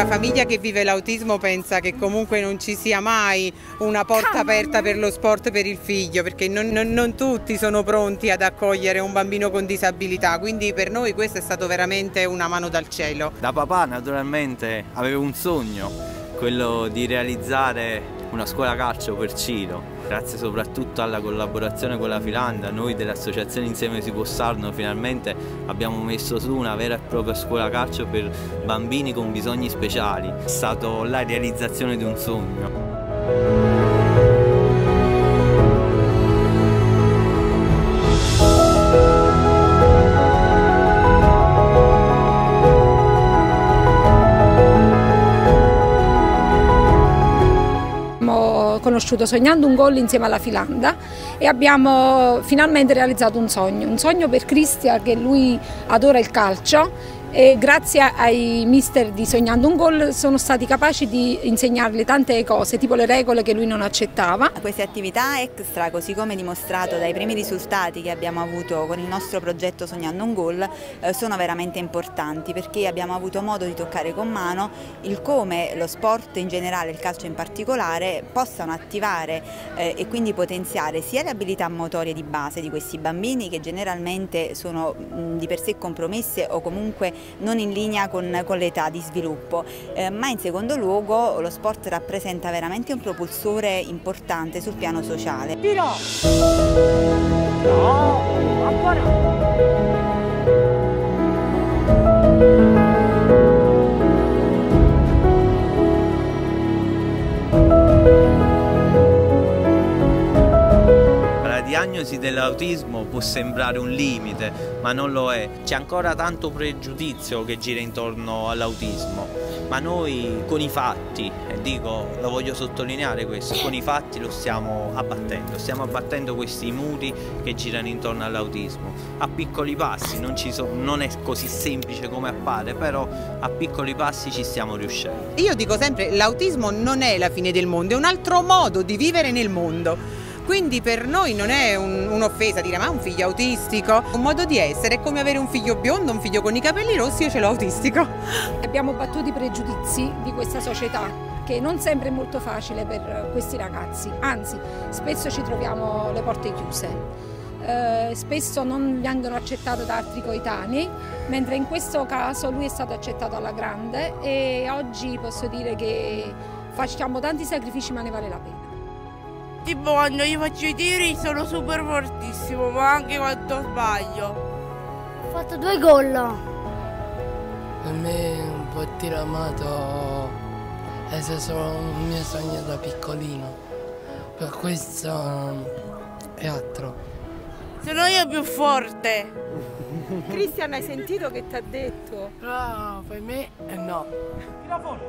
una famiglia che vive l'autismo pensa che comunque non ci sia mai una porta aperta per lo sport per il figlio, perché non, non, non tutti sono pronti ad accogliere un bambino con disabilità, quindi per noi questo è stato veramente una mano dal cielo. Da papà naturalmente avevo un sogno, quello di realizzare una scuola calcio per Ciro. Grazie soprattutto alla collaborazione con la Filanda, noi dell'associazione Insieme si può Sarno finalmente abbiamo messo su una vera e propria scuola calcio per bambini con bisogni speciali. È stata la realizzazione di un sogno. Conosciuto sognando un gol insieme alla Filanda e abbiamo finalmente realizzato un sogno, un sogno per Cristian che lui adora il calcio e grazie ai mister di Sognando un Gol sono stati capaci di insegnargli tante cose, tipo le regole che lui non accettava. Queste attività extra, così come dimostrato dai primi risultati che abbiamo avuto con il nostro progetto Sognando un Gol, eh, sono veramente importanti perché abbiamo avuto modo di toccare con mano il come lo sport in generale, il calcio in particolare, possano attivare eh, e quindi potenziare sia le abilità motorie di base di questi bambini che generalmente sono mh, di per sé compromesse o comunque non in linea con, con l'età di sviluppo, eh, ma in secondo luogo lo sport rappresenta veramente un propulsore importante sul piano sociale. Tiro! Diagnosi dell'autismo può sembrare un limite, ma non lo è. C'è ancora tanto pregiudizio che gira intorno all'autismo, ma noi con i fatti, e dico, lo voglio sottolineare questo, con i fatti lo stiamo abbattendo, stiamo abbattendo questi muri che girano intorno all'autismo. A piccoli passi, non, so, non è così semplice come appare, però a piccoli passi ci stiamo riuscendo. Io dico sempre, l'autismo non è la fine del mondo, è un altro modo di vivere nel mondo quindi per noi non è un, un'offesa dire ma un figlio autistico, un modo di essere, è come avere un figlio biondo, un figlio con i capelli rossi, io ce l'ho autistico. Abbiamo battuto i pregiudizi di questa società che non sempre è molto facile per questi ragazzi, anzi spesso ci troviamo le porte chiuse. Eh, spesso non vengono accettati da altri coetanei, mentre in questo caso lui è stato accettato alla grande e oggi posso dire che facciamo tanti sacrifici ma ne vale la pena. Tipo quando io faccio i tiri sono super fortissimo, ma anche quando sbaglio. Ho fatto due gol. Per me è un po' tiramato è solo un mio sogno da piccolino. Per questo è altro. Sono io più forte. Cristian hai sentito che ti ha detto? No, per me è no. Tira fuori.